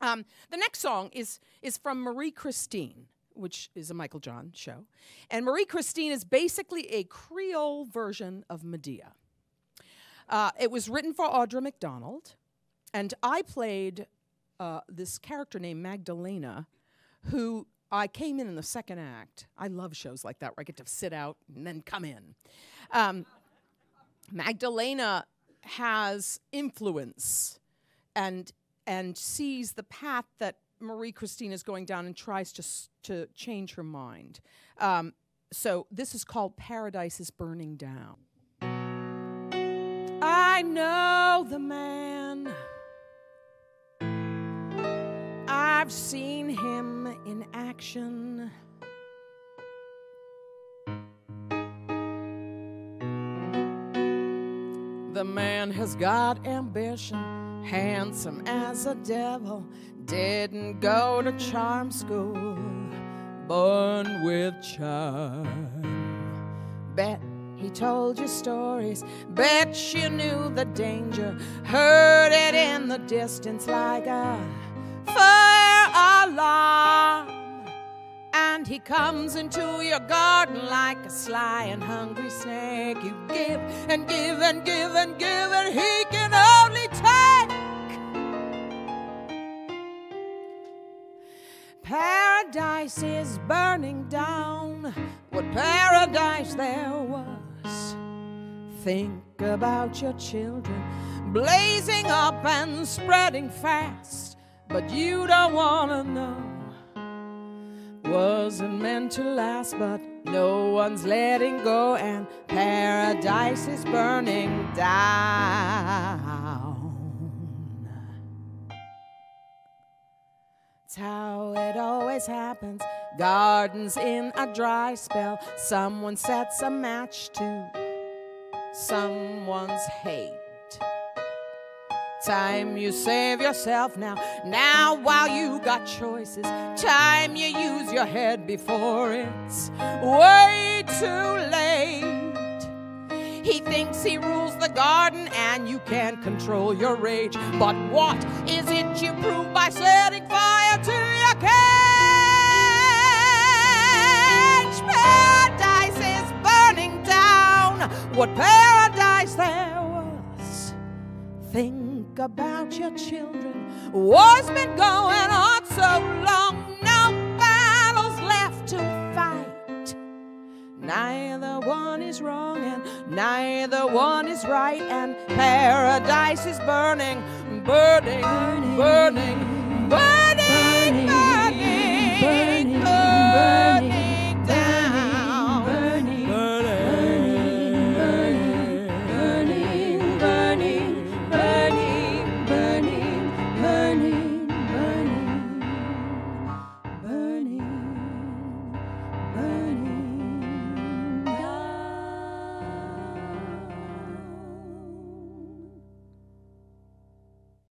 Um, the next song is is from Marie Christine, which is a Michael John show, and Marie Christine is basically a Creole version of Medea. Uh, it was written for Audra McDonald, and I played uh, this character named Magdalena, who I came in in the second act. I love shows like that where I get to sit out and then come in. Um, Magdalena has influence and and sees the path that Marie Christine is going down and tries to to change her mind. Um, so this is called Paradise is Burning Down. I know the man. I've seen him in action. The man has got ambition, handsome as a devil, didn't go to charm school, born with charm. Bet he told you stories, bet you knew the danger, heard it in the distance like a fire alarm. And he comes into your garden like a sly and hungry snake. You give and give and give and give, and he can Paradise is burning down. What paradise there was. Think about your children blazing up and spreading fast, but you don't want to know. Wasn't meant to last, but no one's letting go, and paradise is burning down. It's how it always happens. Gardens in a dry spell. Someone sets a match to someone's hate. Time you save yourself now. Now, while you got choices, time you use your head before it's way too late. He thinks he rules the garden and you can't control your rage. But what is it you prove What paradise there was. Think about your children. War's been going on so long, no battles left to fight. Neither one is wrong and neither one is right, and paradise is burning, burning, burning, burning